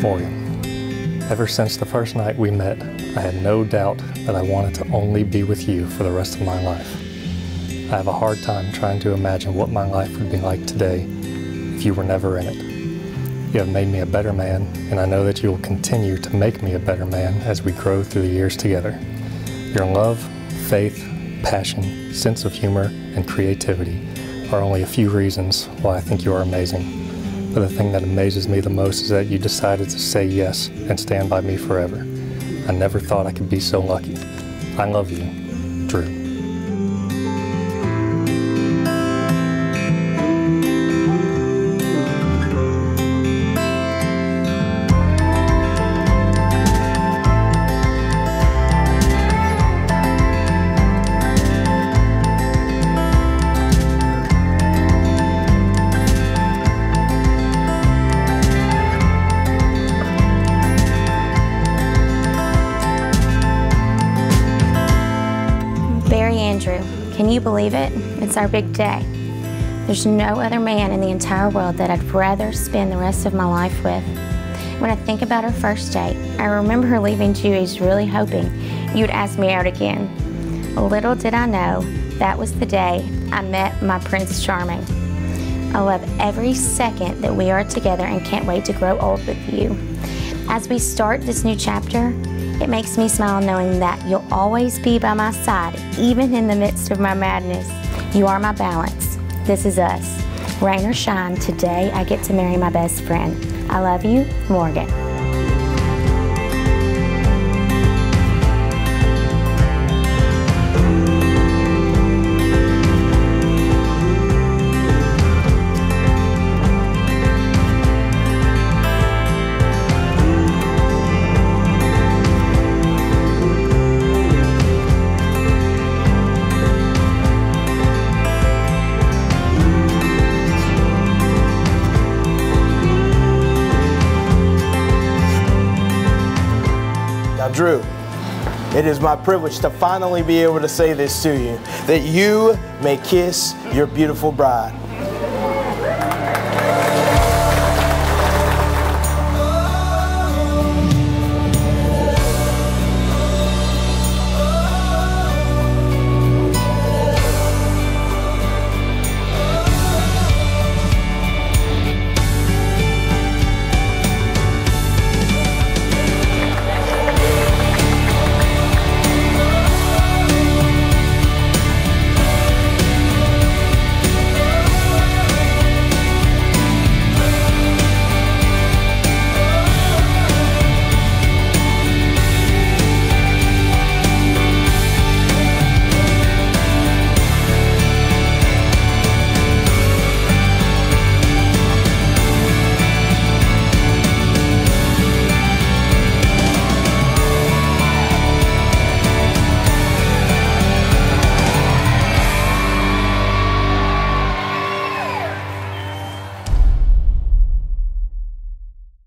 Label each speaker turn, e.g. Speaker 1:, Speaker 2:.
Speaker 1: Morgan, ever since the first night we met, I had no doubt that I wanted to only be with you for the rest of my life. I have a hard time trying to imagine what my life would be like today if you were never in it. You have made me a better man, and I know that you will continue to make me a better man as we grow through the years together. Your love, faith, passion, sense of humor, and creativity are only a few reasons why I think you are amazing. But the thing that amazes me the most is that you decided to say yes and stand by me forever. I never thought I could be so lucky. I love you, Drew.
Speaker 2: Andrew, can you believe it? It's our big day. There's no other man in the entire world that I'd rather spend the rest of my life with. When I think about our first date, I remember her leaving Chuy's really hoping you'd ask me out again. Little did I know that was the day I met my Prince Charming. I love every second that we are together and can't wait to grow old with you. As we start this new chapter, it makes me smile knowing that you'll always be by my side, even in the midst of my madness. You are my balance. This is us. Rain or shine, today I get to marry my best friend. I love you, Morgan.
Speaker 3: Drew, it is my privilege to finally be able to say this to you that you may kiss your beautiful bride.